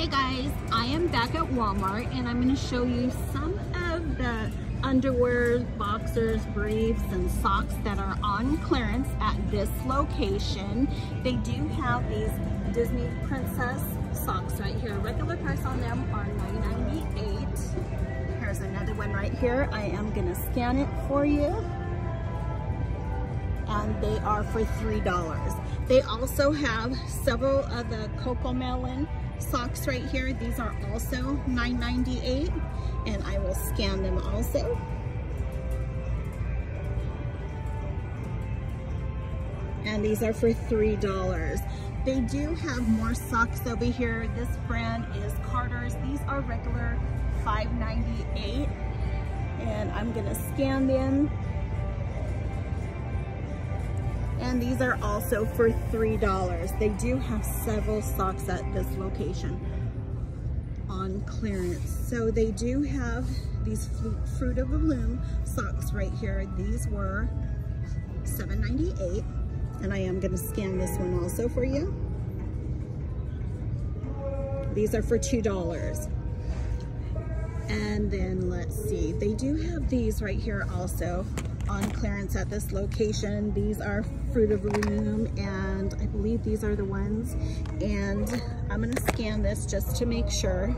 Hey guys, I am back at Walmart and I'm going to show you some of the underwear, boxers, briefs, and socks that are on clearance at this location. They do have these Disney Princess socks right here. Regular price on them are $9.98. Here's another one right here. I am going to scan it for you. And they are for $3. They also have several of the CoComelon socks right here. These are also $9.98 and I will scan them also. And these are for $3. They do have more socks over here. This brand is Carter's. These are regular $5.98 and I'm gonna scan them and these are also for $3. They do have several socks at this location on clearance. So they do have these Fruit of the Loom socks right here. These were $7.98 and I am gonna scan this one also for you. These are for $2. And then let's see, they do have these right here also on clearance at this location. These are Fruit of Loom and I believe these are the ones. And I'm gonna scan this just to make sure.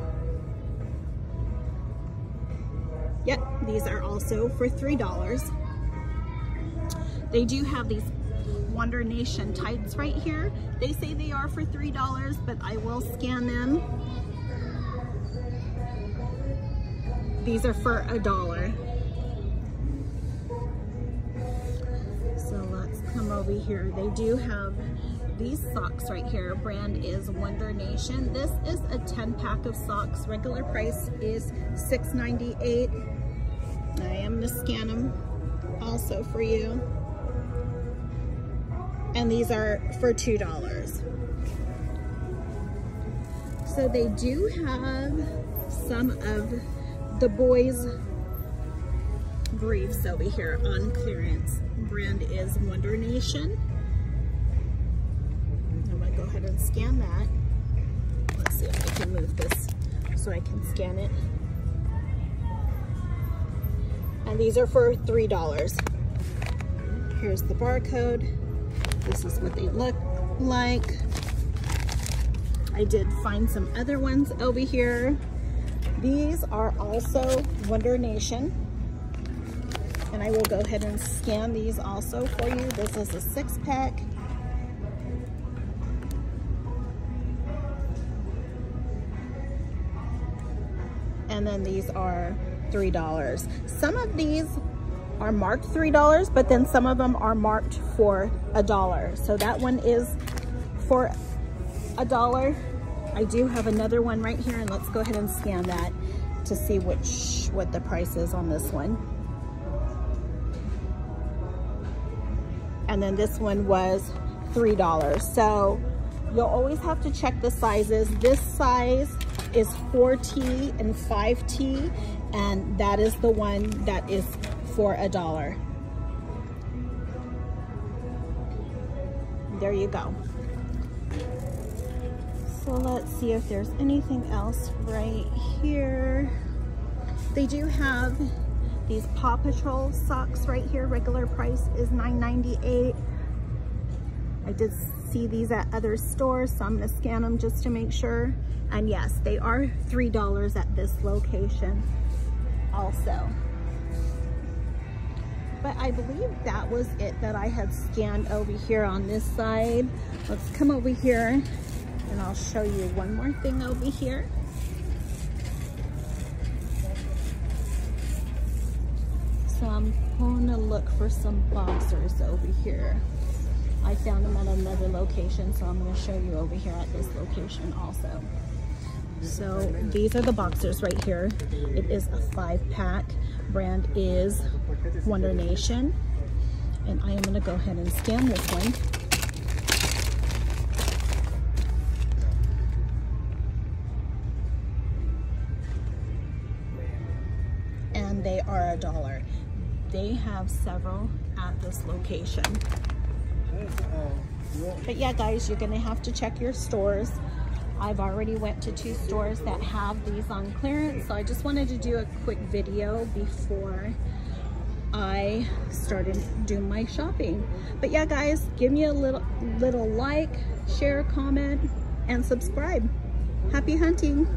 Yep, these are also for $3. They do have these Wonder Nation tights right here. They say they are for $3, but I will scan them. These are for a dollar. Over here. They do have these socks right here. Brand is Wonder Nation. This is a 10 pack of socks. Regular price is $6.98. I am gonna scan them also for you. And these are for $2. So they do have some of the boys briefs over here on clearance. Brand is Wonder Nation. I'm gonna go ahead and scan that. Let's see if I can move this so I can scan it. And these are for $3. Here's the barcode. This is what they look like. I did find some other ones over here. These are also Wonder Nation. And I will go ahead and scan these also for you. This is a six pack. And then these are $3. Some of these are marked $3, but then some of them are marked for a dollar. So that one is for a dollar. I do have another one right here and let's go ahead and scan that to see which what the price is on this one. And then this one was $3. So you'll always have to check the sizes. This size is 4T and 5T, and that is the one that is for a dollar. There you go. So let's see if there's anything else right here. They do have these Paw Patrol socks right here. Regular price is $9.98. I did see these at other stores, so I'm gonna scan them just to make sure. And yes, they are $3 at this location also. But I believe that was it that I had scanned over here on this side. Let's come over here and I'll show you one more thing over here. So I'm going to look for some boxers over here. I found them at another location, so I'm going to show you over here at this location also. So these are the boxers right here. It is a five pack. Brand is Wonder Nation. And I am going to go ahead and scan this one. And they are a dollar. They have several at this location. But yeah, guys, you're gonna have to check your stores I've already went to two stores that have these on clearance. So I just wanted to do a quick video before I started doing my shopping. But yeah, guys, give me a little, little like, share, comment, and subscribe. Happy hunting.